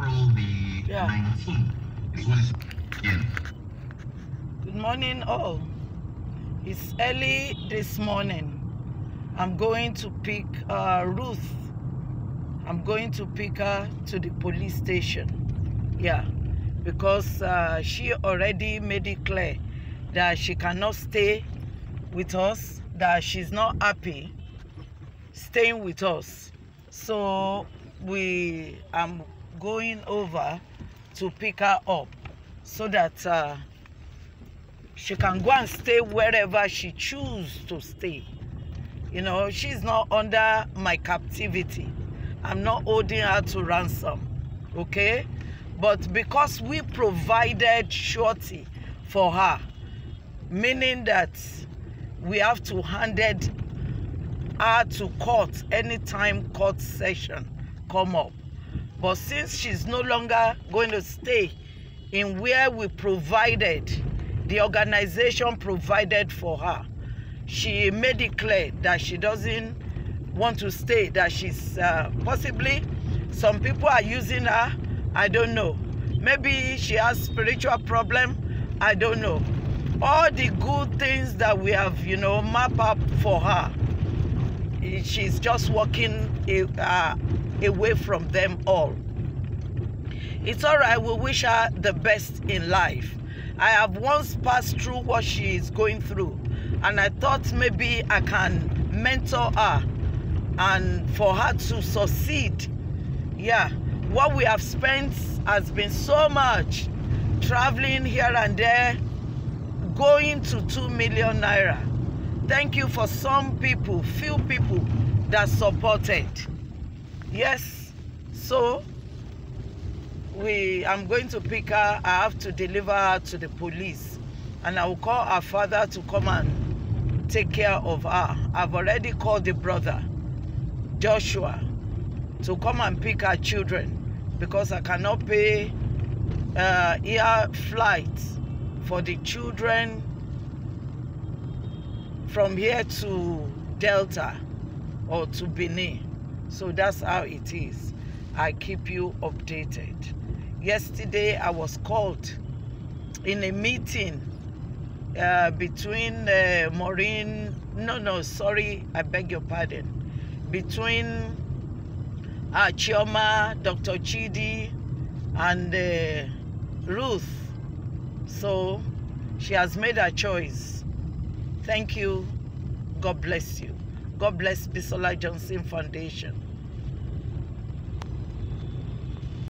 April the Yeah. 19th is when it's in. Good morning, all. It's early this morning. I'm going to pick uh, Ruth. I'm going to pick her to the police station. Yeah, because uh, she already made it clear that she cannot stay with us, that she's not happy staying with us. So we am going over to pick her up so that uh, she can go and stay wherever she choose to stay. You know, she's not under my captivity. I'm not holding her to ransom, okay? But because we provided surety for her, meaning that we have to hand her to court anytime court session come up. But since she's no longer going to stay in where we provided, the organization provided for her, she made it clear that she doesn't want to stay, that she's uh, possibly, some people are using her, I don't know. Maybe she has spiritual problem, I don't know. All the good things that we have, you know, map up for her, she's just walking uh, away from them all. It's all right, we wish her the best in life. I have once passed through what she is going through, and I thought maybe I can mentor her and for her to succeed. Yeah, what we have spent has been so much traveling here and there, going to 2 million naira. Thank you for some people, few people that supported. Yes, so we I'm going to pick her. I have to deliver her to the police. And I will call her father to come and take care of her. I've already called the brother, Joshua, to come and pick her children because I cannot pay uh, air flight for the children from here to Delta or to Benin. So that's how it is. I keep you updated. Yesterday I was called in a meeting uh, between uh, Maureen, no, no, sorry, I beg your pardon, between uh, Chioma, Dr. Chidi, and uh, Ruth. So she has made her choice. Thank you. God bless you. God bless Bisola Johnson Foundation.